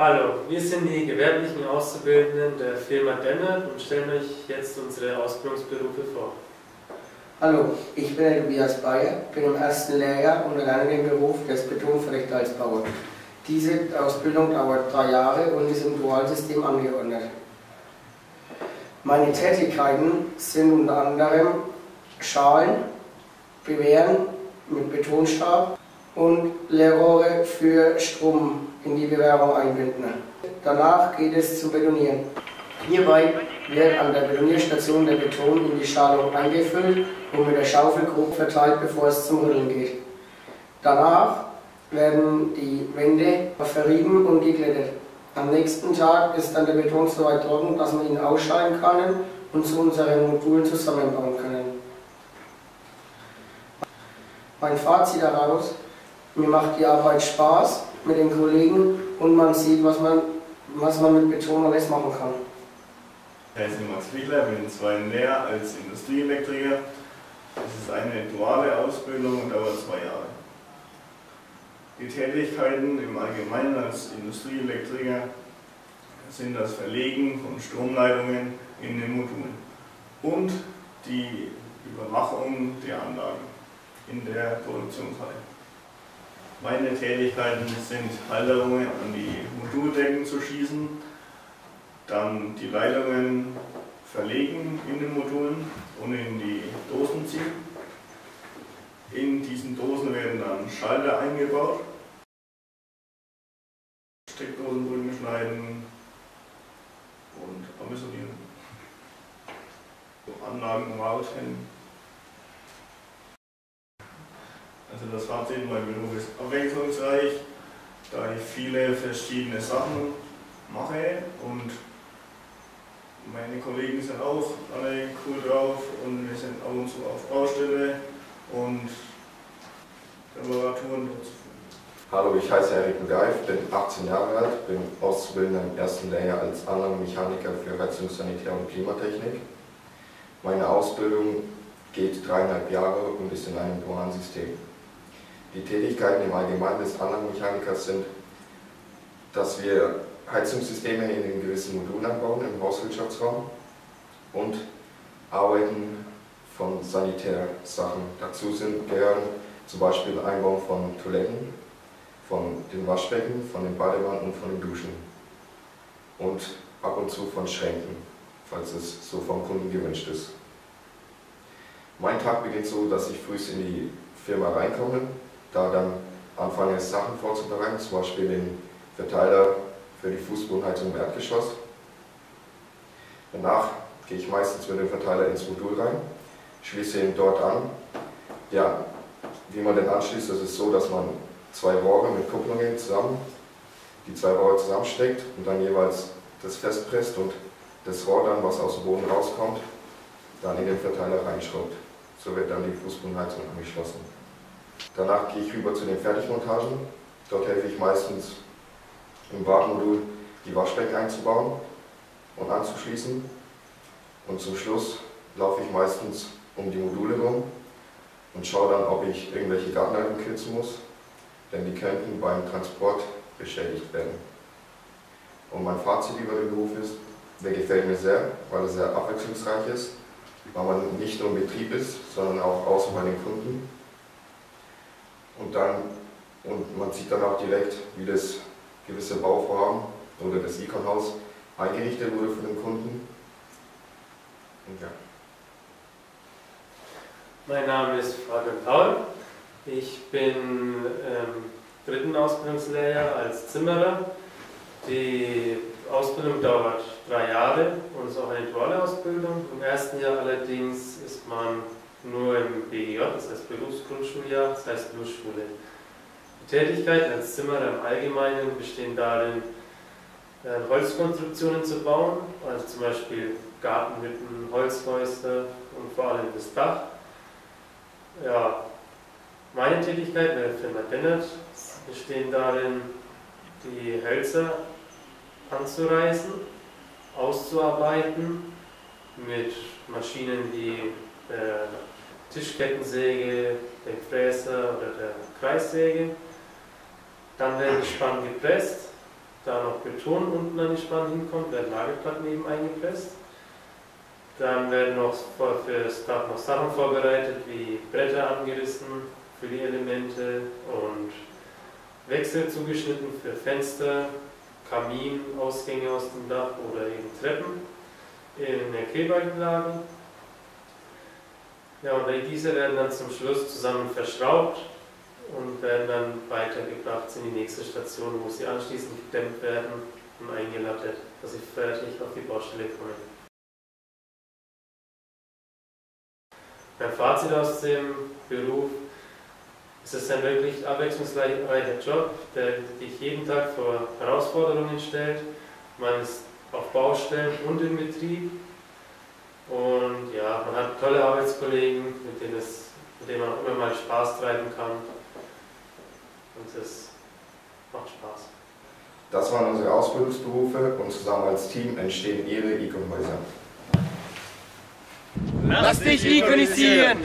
Hallo, wir sind die gewerblichen Auszubildenden der Firma Dennert und stellen euch jetzt unsere Ausbildungsberufe vor. Hallo, ich bin Tobias Bayer, bin im ersten Lehrjahr und lerne den Beruf des Betonverrechtersbauers. Diese Ausbildung dauert drei Jahre und ist im Dualsystem angeordnet. Meine Tätigkeiten sind unter anderem Schalen, Bewehren mit Betonstab und Leerrohre für Strom in die Bewehrung einbinden. Danach geht es zu Betonieren. Hierbei wird an der Betonierstation der Beton in die Schalung eingefüllt und mit der Schaufel grob verteilt, bevor es zum Rüllen geht. Danach werden die Wände verrieben und geglättet. Am nächsten Tag ist dann der Beton so weit trocken, dass wir ihn ausschalten kann und zu unseren Modulen zusammenbauen können. Mein Fazit daraus, mir macht die Arbeit Spaß mit den Kollegen und man sieht, was man, was man mit Beton alles machen kann. Ich heiße Max Wiegler, bin zwei Lehr als Industrieelektriker. Es ist eine duale Ausbildung und dauert zwei Jahre. Die Tätigkeiten im Allgemeinen als Industrieelektriker sind das Verlegen von Stromleitungen in den Modulen und die Überwachung der Anlagen in der Produktionshalle. Meine Tätigkeiten sind Halterungen an die Moduldecken zu schießen, dann die Leitungen verlegen in den Modulen und in die Dosen ziehen. In diesen Dosen werden dann Schalter eingebaut, Steckdosenbrücken schneiden und ambitionieren. Anlagen warten. Also das Fazit, mein Beruf ist abwechslungsreich, da ich viele verschiedene Sachen mache und meine Kollegen sind auch alle cool drauf und wir sind ab und zu auf Baustelle und Reparaturen durchzuführen. Hallo, ich heiße Erik Begeif, bin 18 Jahre alt, bin Auszubildender im ersten Lehrjahr als Anlagenmechaniker für Heizung, Sanitär und Klimatechnik. Meine Ausbildung geht dreieinhalb Jahre und ist in einem dualen System. Die Tätigkeiten im Allgemeinen des Anlagenmechanikers sind, dass wir Heizungssysteme in den gewissen Modulen anbauen im Hauswirtschaftsraum und Arbeiten von Sanitärsachen. Dazu sind, gehören zum Beispiel Einbau von Toiletten, von den Waschbecken, von den Badewannen und von den Duschen. Und ab und zu von Schränken, falls es so vom Kunden gewünscht ist. Mein Tag beginnt so, dass ich früh in die Firma reinkomme, da dann anfange Sachen vorzubereiten, zum Beispiel den Verteiler für die Fußbodenheizung im Erdgeschoss. Danach gehe ich meistens mit dem Verteiler ins Modul rein, schließe ihn dort an. Ja, wie man den anschließt, das ist so, dass man zwei Rohre mit Kupplungen zusammen, die zwei Rohre zusammensteckt und dann jeweils das festpresst und das Rohr dann, was aus dem Boden rauskommt, dann in den Verteiler reinschraubt. So wird dann die Fußbodenheizung angeschlossen. Danach gehe ich rüber zu den Fertigmontagen. Dort helfe ich meistens im Wartmodul die Waschbecken einzubauen und anzuschließen. Und zum Schluss laufe ich meistens um die Module rum und schaue dann, ob ich irgendwelche Gartenleitungen kürzen muss, denn die könnten beim Transport beschädigt werden. Und mein Fazit über den Beruf ist, der gefällt mir sehr, weil er sehr abwechslungsreich ist, weil man nicht nur im Betrieb ist, sondern auch außen bei den Kunden. Und, dann, und man sieht dann auch direkt, wie das gewisse Bauvorhaben oder das Econ-Haus eingerichtet wurde für den Kunden. Und ja. Mein Name ist Fabian Paul. Ich bin ähm, dritten Ausbildungslehrjahr als Zimmerer. Die Ausbildung dauert drei Jahre und ist auch eine duale Ausbildung. Im ersten Jahr allerdings ist man nur im BGJ, das heißt Berufsgrundschuljahr, das heißt Berufsschule. Die Tätigkeiten als Zimmerer im Allgemeinen bestehen darin, äh, Holzkonstruktionen zu bauen, also zum Beispiel Gartenhütten, Holzhäuser und vor allem das Dach. Ja, meine Tätigkeit bei der Firma Dennert bestehen darin, die Hölzer anzureißen, auszuarbeiten mit Maschinen wie der Tischkettensäge, dem Fräser oder der Kreissäge. Dann werden die Spannen gepresst da noch Beton unten an die Spannen hinkommt, werden Nagelplatten eben eingepresst. Dann werden noch für das Dach noch Sachen vorbereitet, wie Bretter angerissen für die Elemente und Wechsel zugeschnitten für Fenster, Kamin, Ausgänge aus dem Dach oder eben Treppen in der Kleberlage. Ja, und diese werden dann zum Schluss zusammen verschraubt und werden dann weitergebracht in die nächste Station, wo sie anschließend gedämmt werden und eingelattet, dass sie fertig auf die Baustelle kommen. Mein Fazit aus dem Beruf es ist ein wirklich abwechslungsreicher Job, der dich jeden Tag vor Herausforderungen stellt. Man ist auf Baustellen und im Betrieb. Und ja, man hat tolle Arbeitskollegen, mit denen, es, mit denen man auch immer mal Spaß treiben kann. Und es macht Spaß. Das waren unsere Ausbildungsberufe und zusammen als Team entstehen Ihre Econ-Häuser. Lass dich ikonisieren!